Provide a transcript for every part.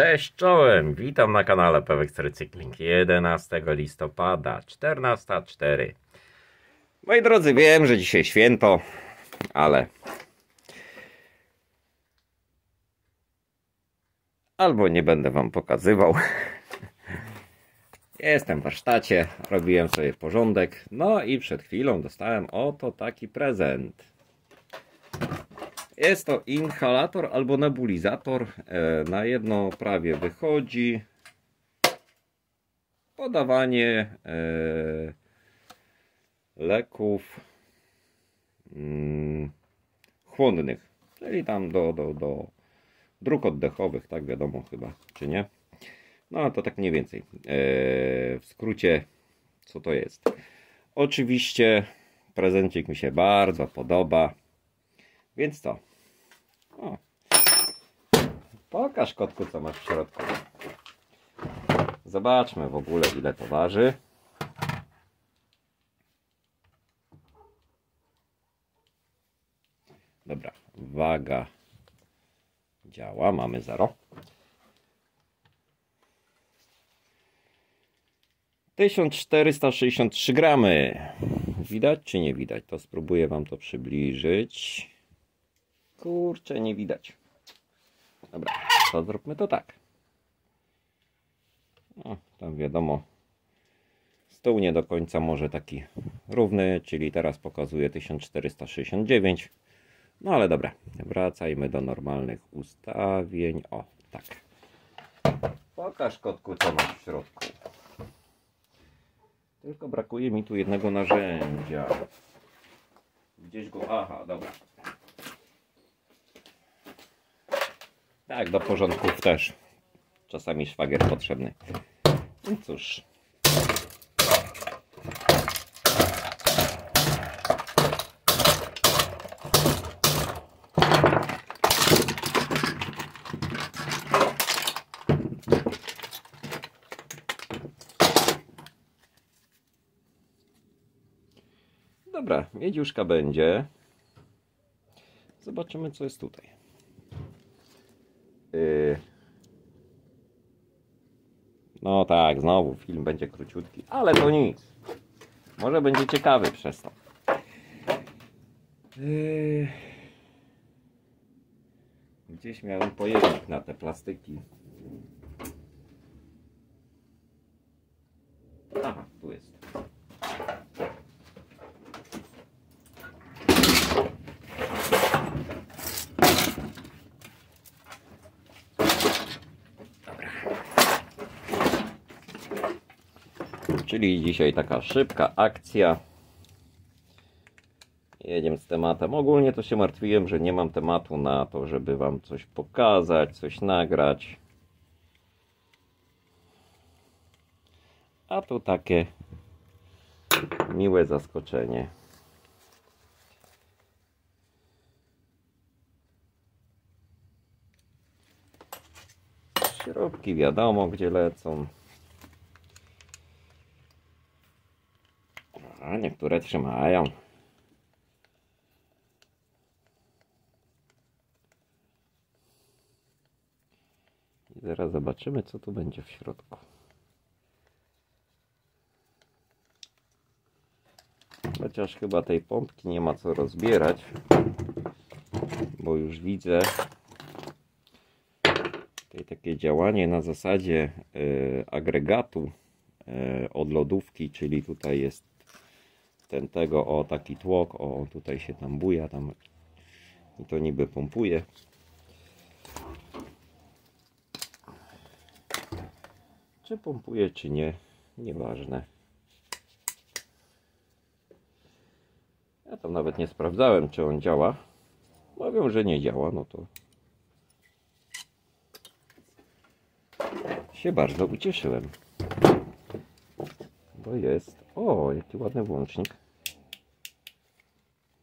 Cześć czołem, witam na kanale Pewex Recykling 11 listopada 14.04 Moi drodzy, wiem, że dzisiaj święto, ale albo nie będę wam pokazywał. Jestem w warsztacie, robiłem sobie porządek no i przed chwilą dostałem oto taki prezent jest to inhalator albo nebulizator. E, na jedno prawie wychodzi. Podawanie e, leków mm, chłonnych, czyli tam do, do, do dróg oddechowych, tak wiadomo chyba, czy nie? No to tak mniej więcej. E, w skrócie, co to jest? Oczywiście prezencik mi się bardzo podoba. Więc to. Pokaż kotku, co masz w środku. Zobaczmy w ogóle, ile to waży. Dobra, waga działa, mamy 0. 1463 gramy. Widać czy nie widać? To spróbuję Wam to przybliżyć. Kurczę, nie widać. Dobra, to zróbmy to tak. No, tam wiadomo, stół nie do końca może taki równy, czyli teraz pokazuje 1469. No ale dobra, wracajmy do normalnych ustawień. O, tak. Pokaż kotku, co masz w środku. Tylko brakuje mi tu jednego narzędzia. Gdzieś go, aha, dobra. Tak, do porządków też. Czasami szwagier potrzebny. No cóż. Dobra, miedziuszka będzie. Zobaczymy, co jest tutaj. Yy. No tak, znowu film będzie króciutki, ale to nic. Może będzie ciekawy przez to. Yy. Gdzieś miałem pojemnik na te plastyki. Aha, tu jest. Czyli dzisiaj taka szybka akcja. Jedziemy z tematem. Ogólnie to się martwiłem, że nie mam tematu na to, żeby Wam coś pokazać, coś nagrać. A tu takie miłe zaskoczenie. Śrubki wiadomo gdzie lecą. A niektóre trzymają. I zaraz zobaczymy, co tu będzie w środku. Chociaż chyba tej pompki nie ma co rozbierać, bo już widzę tutaj takie działanie na zasadzie y, agregatu y, od lodówki, czyli tutaj jest ten tego, o taki tłok, o tutaj się tam buja, tam i to niby pompuje. Czy pompuje, czy nie, nieważne. Ja tam nawet nie sprawdzałem, czy on działa. Mówią, że nie działa, no to się bardzo ucieszyłem. Bo jest. O, jaki ładny włącznik.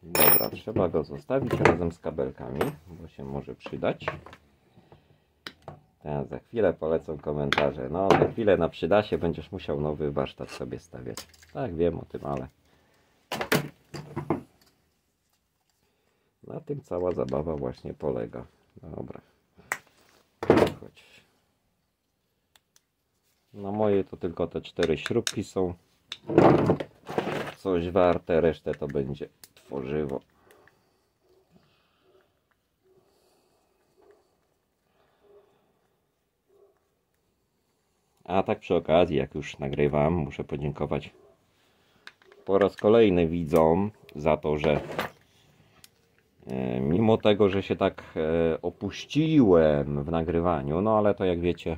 Dobra, trzeba go zostawić razem z kabelkami, bo się może przydać. Teraz za chwilę polecą komentarze. No, za chwilę na przydasie będziesz musiał nowy warsztat sobie stawiać. Tak, wiem o tym, ale na tym cała zabawa właśnie polega. Dobra. Na moje to tylko te cztery śrubki są coś warte, resztę to będzie tworzywo. A tak przy okazji, jak już nagrywam, muszę podziękować po raz kolejny widzom za to, że e, mimo tego, że się tak e, opuściłem w nagrywaniu, no ale to jak wiecie,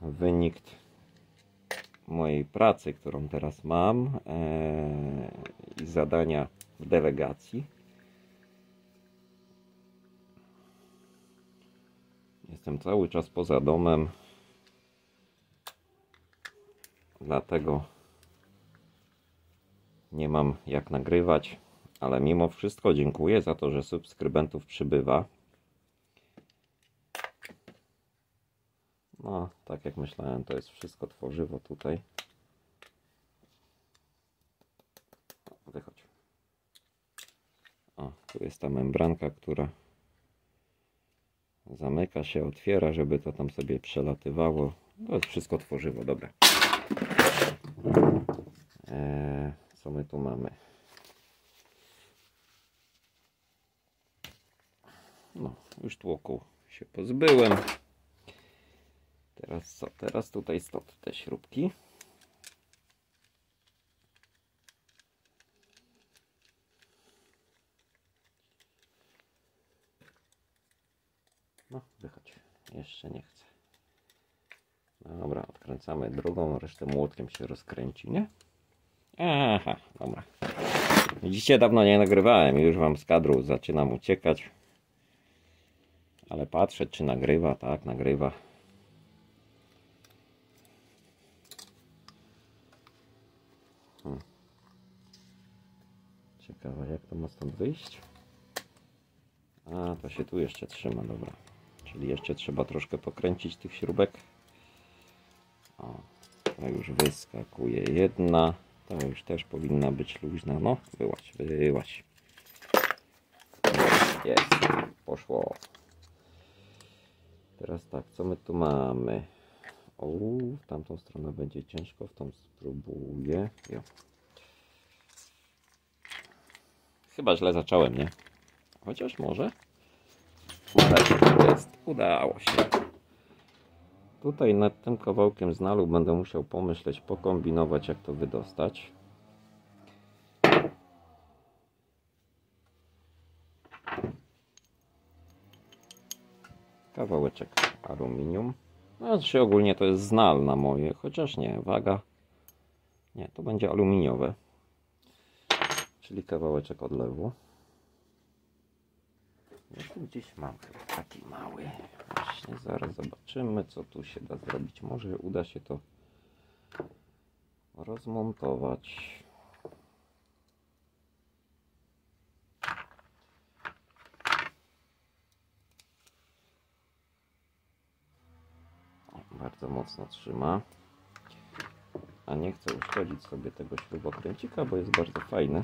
wynik mojej pracy, którą teraz mam i zadania w delegacji. Jestem cały czas poza domem. Dlatego nie mam jak nagrywać, ale mimo wszystko dziękuję za to, że subskrybentów przybywa. No, tak jak myślałem, to jest wszystko tworzywo tutaj. Wychodź. O, tu jest ta membranka, która zamyka się, otwiera, żeby to tam sobie przelatywało. To jest wszystko tworzywo, dobra. Eee, co my tu mamy? No, już tłoku się pozbyłem. Teraz co? Teraz tutaj stąd te śrubki. No, wychodź. Jeszcze nie chcę. Dobra, odkręcamy drugą, resztę młotkiem się rozkręci, nie? Aha, dobra. Widzicie, dawno nie nagrywałem już wam z kadru zaczynam uciekać. Ale patrzę, czy nagrywa, tak, nagrywa. Ciekawe, jak to ma stąd wyjść. A, to się tu jeszcze trzyma, dobra. Czyli jeszcze trzeba troszkę pokręcić tych śrubek. O, to już wyskakuje jedna. To już też powinna być luźna. No, wyłaś, wyłaś. Jest, poszło. Teraz tak, co my tu mamy? O, w tamtą stronę będzie ciężko, w tą spróbuję. Jo. Chyba źle zacząłem, nie? Chociaż może. Jest. Udało się. Tutaj nad tym kawałkiem znalu będę musiał pomyśleć, pokombinować jak to wydostać. Kawałeczek aluminium. Znaczy ogólnie to jest znal na moje, chociaż nie, waga. Nie, to będzie aluminiowe. Czyli kawałeczek odlewu. No tu gdzieś mam chyba taki mały. Właśnie zaraz zobaczymy, co tu się da zrobić. Może uda się to rozmontować. Bardzo mocno trzyma. A nie chcę uszkodzić sobie tego śrubokręcika, bo jest bardzo fajny.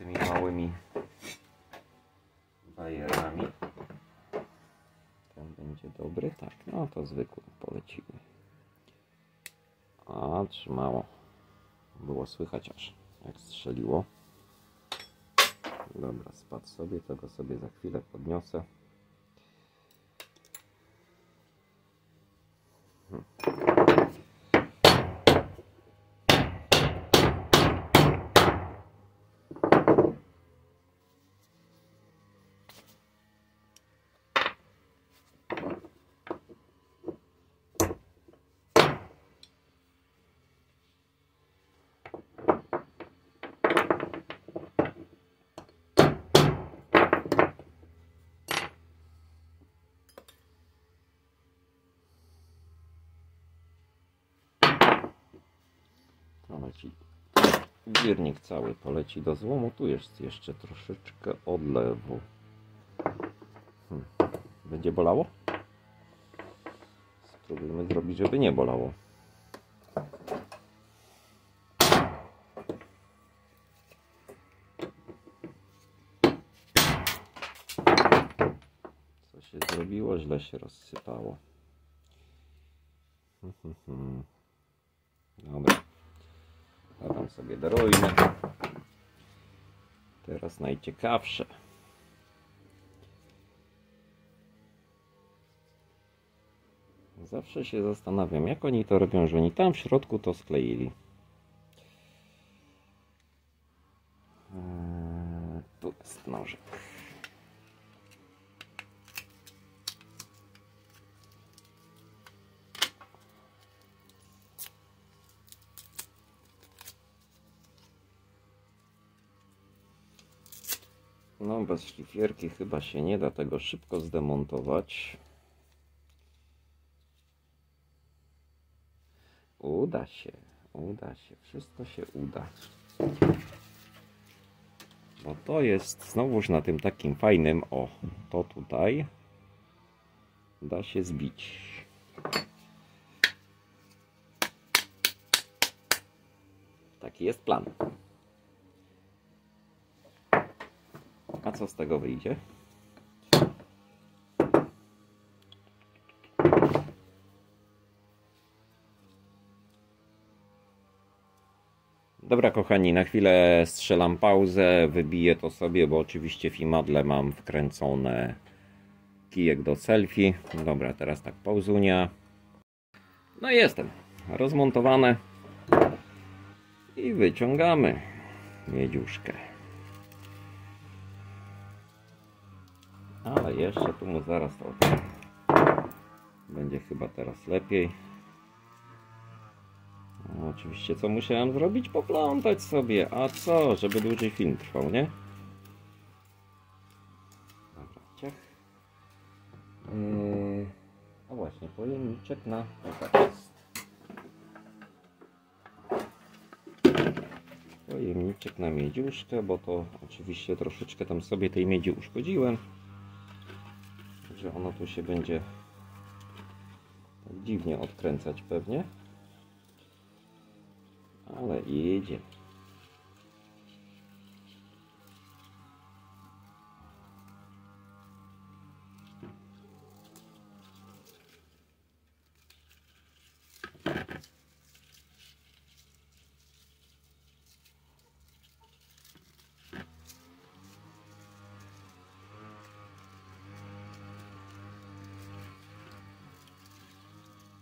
Tymi małymi bajerami. Ten będzie dobry, tak, no to zwykły polecimy. A, trzymało. Było słychać aż, jak strzeliło. Dobra, spadł sobie, tego sobie za chwilę podniosę. Poleci. Wirnik cały poleci do złomu. Tu jest jeszcze troszeczkę odlewu. Hmm. Będzie bolało? Spróbujmy zrobić, żeby nie bolało. Co się zrobiło? Źle się rozsypało. Dobra. Sobie darujmy. Teraz najciekawsze. Zawsze się zastanawiam, jak oni to robią, że oni tam w środku to skleili. Eee, tu jest nożyk. No, bez szlifierki chyba się nie da tego szybko zdemontować. Uda się, uda się, wszystko się uda. Bo to jest znowuż na tym takim fajnym, o, to tutaj da się zbić. Taki jest plan. A co z tego wyjdzie? Dobra kochani, na chwilę strzelam pauzę, wybiję to sobie, bo oczywiście w imadle mam wkręcone kijek do selfie. Dobra, teraz tak pauzunia. No i jestem. Rozmontowane. I wyciągamy miedziuszkę. Jeszcze tu mu zaraz to będzie chyba teraz lepiej. No, oczywiście co musiałem zrobić? Poplątać sobie. A co? Żeby dłużej film trwał, nie? Dobra, ciach. Yy... A właśnie, pojemniczek na... Tak. Pojemniczek na miedziuszkę, bo to oczywiście troszeczkę tam sobie tej miedzi uszkodziłem. Ono tu się będzie tak dziwnie odkręcać pewnie ale idzie.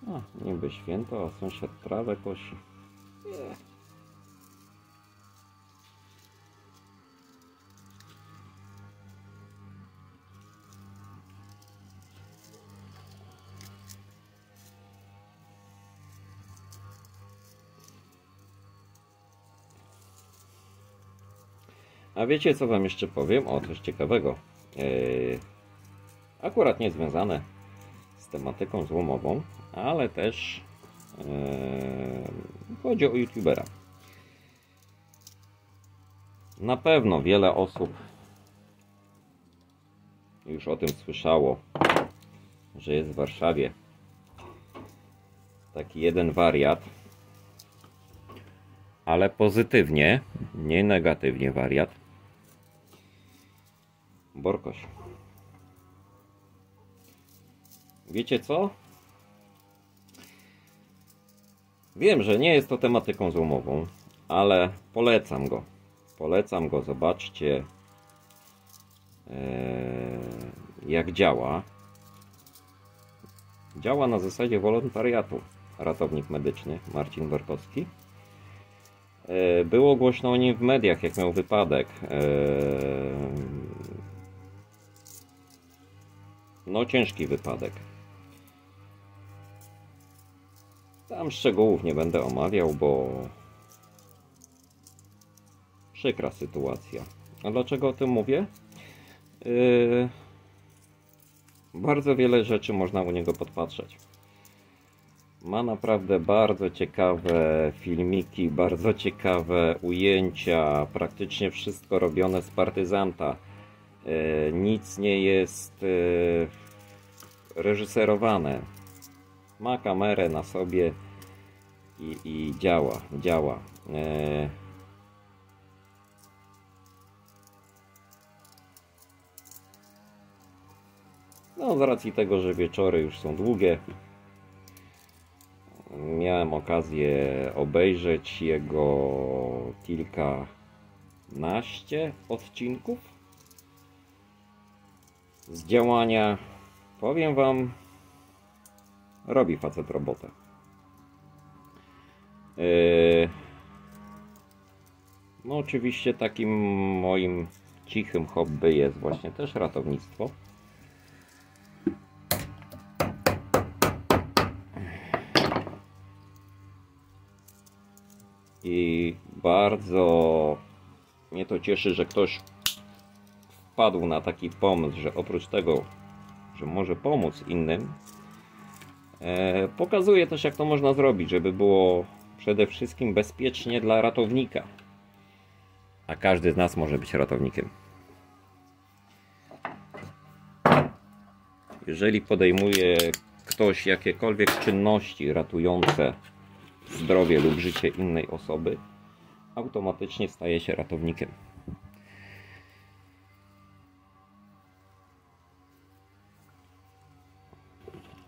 A, niby święto, a sąsiad trawę kosi. A wiecie co Wam jeszcze powiem? O, coś ciekawego. Yy, akurat nie związane z tematyką złomową, ale też yy, chodzi o youtubera. Na pewno wiele osób już o tym słyszało, że jest w Warszawie taki jeden wariat, ale pozytywnie, nie negatywnie wariat Borkoś. Wiecie co? Wiem, że nie jest to tematyką złomową, ale polecam go. Polecam go, zobaczcie e, jak działa. Działa na zasadzie wolontariatu. Ratownik medyczny Marcin Borkowski. E, było głośno o nim w mediach, jak miał wypadek. E, no, ciężki wypadek. Tam szczegółów nie będę omawiał, bo przykra sytuacja. A dlaczego o tym mówię? Yy... Bardzo wiele rzeczy można u niego podpatrzeć. Ma naprawdę bardzo ciekawe filmiki, bardzo ciekawe ujęcia, praktycznie wszystko robione z partyzanta. E, nic nie jest e, reżyserowane. Ma kamerę na sobie i, i działa, działa. E, No, z racji tego, że wieczory już są długie, miałem okazję obejrzeć jego kilkanaście odcinków z działania. Powiem Wam, robi facet robotę. Yy, no, oczywiście, takim moim cichym hobby jest właśnie też ratownictwo. I bardzo mnie to cieszy, że ktoś wpadł na taki pomysł, że oprócz tego, że może pomóc innym, e, pokazuje też, jak to można zrobić, żeby było przede wszystkim bezpiecznie dla ratownika. A każdy z nas może być ratownikiem. Jeżeli podejmuje ktoś jakiekolwiek czynności ratujące zdrowie lub życie innej osoby, automatycznie staje się ratownikiem.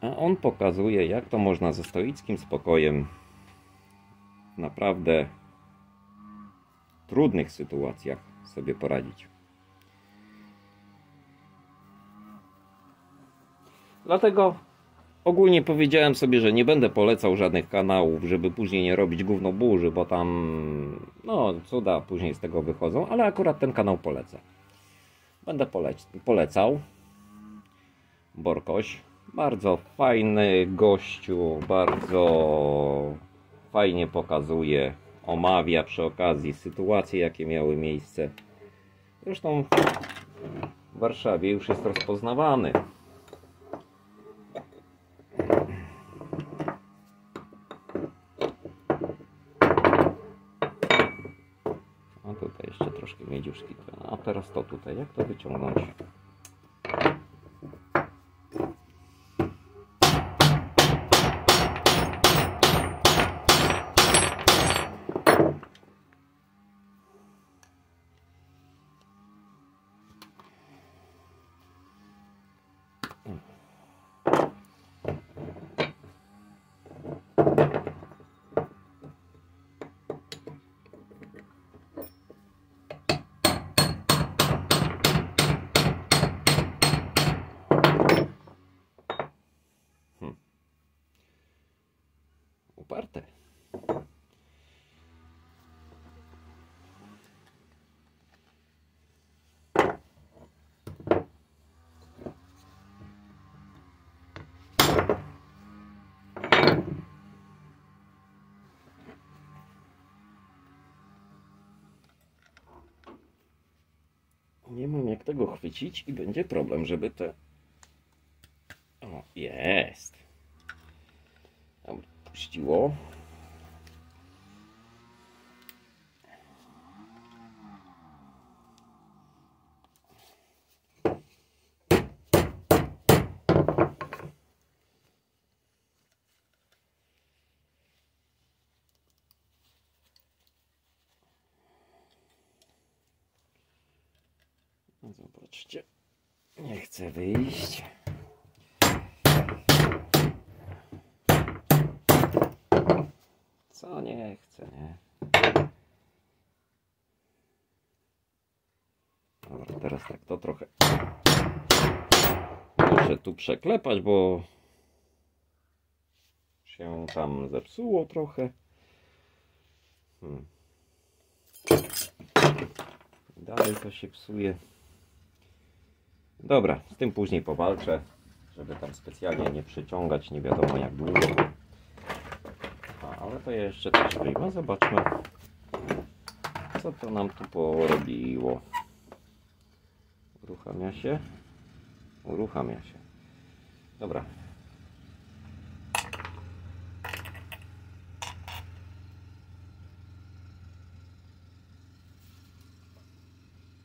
A on pokazuje, jak to można ze stoickim spokojem naprawdę trudnych sytuacjach sobie poradzić. Dlatego ogólnie powiedziałem sobie, że nie będę polecał żadnych kanałów, żeby później nie robić gówno burzy, bo tam no cuda później z tego wychodzą, ale akurat ten kanał polecę. Będę polec polecał. Borkoś. Bardzo fajny gościu, bardzo fajnie pokazuje, omawia przy okazji sytuacje, jakie miały miejsce. Zresztą w Warszawie już jest rozpoznawany. A tutaj jeszcze troszkę miedziuszki. A teraz to tutaj, jak to wyciągnąć? Jak tego chwycić i będzie problem, żeby te... O, jest. Dobra, puściło. Zobaczcie, nie chce wyjść. Co nie chce, nie? Dobra, teraz tak to trochę muszę tu przeklepać, bo się tam zepsuło trochę. Hmm. Dalej to się psuje. Dobra, z tym później powalczę, żeby tam specjalnie nie przyciągać nie wiadomo jak długo. A, ale to jeszcze też wyjmę. Zobaczmy, co to nam tu porobiło. Uruchamia się. Uruchamia się. Dobra.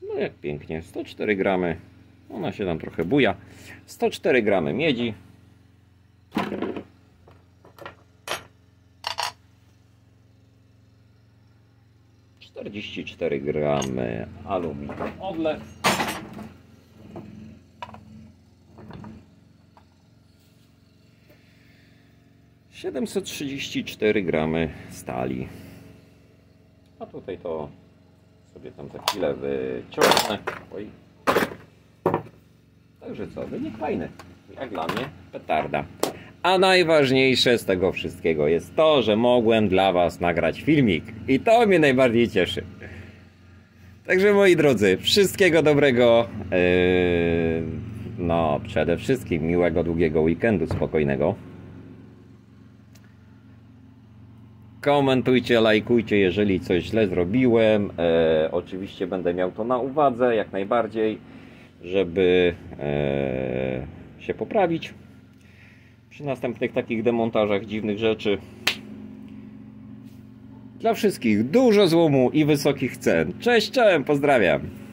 No jak pięknie. 104 gramy. Ona się tam trochę buja. 104 gramy miedzi. Czterdzieści cztery gramy aluminium odlew. Siedemset trzydzieści cztery gramy stali. A tutaj to sobie tam za chwilę wyciągnę. Oj. Także co, wynik fajny. Jak dla mnie petarda. A najważniejsze z tego wszystkiego jest to, że mogłem dla Was nagrać filmik. I to mnie najbardziej cieszy. Także moi drodzy, wszystkiego dobrego. Yy, no, przede wszystkim miłego, długiego weekendu, spokojnego. Komentujcie, lajkujcie, jeżeli coś źle zrobiłem. E, oczywiście będę miał to na uwadze, jak najbardziej, żeby e, się poprawić przy następnych takich demontażach dziwnych rzeczy. Dla wszystkich dużo złomu i wysokich cen. Cześć, cześć, pozdrawiam.